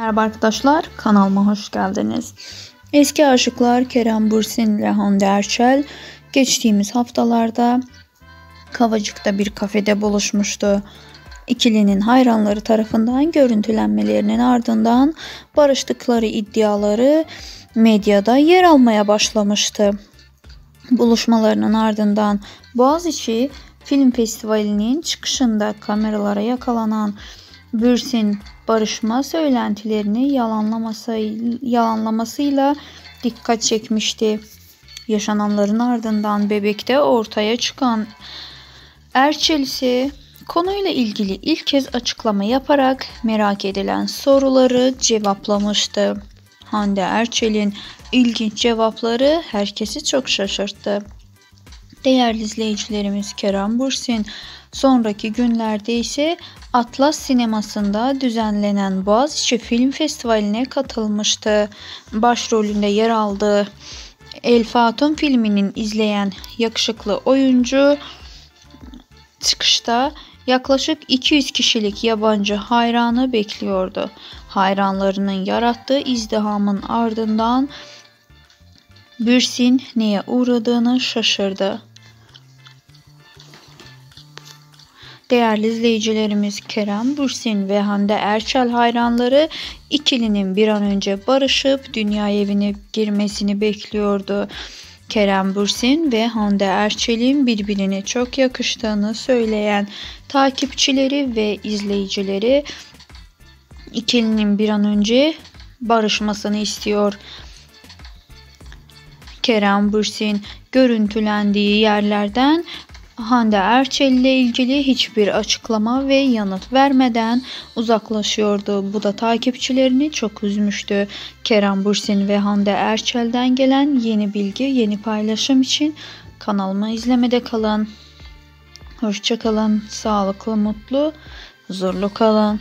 Merhaba arkadaşlar, kanalıma hoş geldiniz. Eski aşıklar Kerem Bürsin ile Hande Erçel geçtiğimiz haftalarda Kavacık'ta bir kafede buluşmuştu. İkilinin hayranları tarafından görüntülenmelerinin ardından barıştıkları iddiaları medyada yer almaya başlamıştı. Buluşmalarının ardından Boğaziçi Film Festivali'nin çıkışında kameralara yakalanan Bürsin barışma söylentilerini yalanlaması, yalanlamasıyla dikkat çekmişti. Yaşananların ardından bebekte ortaya çıkan Erçel ise konuyla ilgili ilk kez açıklama yaparak merak edilen soruları cevaplamıştı. Hande Erçel'in ilginç cevapları herkesi çok şaşırttı. Değerli izleyicilerimiz Kerem Bursin sonraki günlerde ise Atlas Sineması'nda düzenlenen Boğaziçi Film Festivali'ne katılmıştı. Başrolünde yer aldığı El Fatun filminin izleyen yakışıklı oyuncu çıkışta yaklaşık 200 kişilik yabancı hayranı bekliyordu. Hayranlarının yarattığı izdihamın ardından Bürsin neye uğradığını şaşırdı. Değerli izleyicilerimiz Kerem Bürsin ve Hande Erçel hayranları ikilinin bir an önce barışıp dünya evine girmesini bekliyordu. Kerem Bürsin ve Hande Erçel'in birbirine çok yakıştığını söyleyen takipçileri ve izleyicileri ikilinin bir an önce barışmasını istiyor. Kerem Bürsin görüntülendiği yerlerden Hande Erçel ile ilgili hiçbir açıklama ve yanıt vermeden uzaklaşıyordu. Bu da takipçilerini çok üzmüştü. Kerem Bürsin ve Hande Erçel'den gelen yeni bilgi, yeni paylaşım için kanalıma izlemede kalın. Hoşçakalın, sağlıklı, mutlu, huzurlu kalın.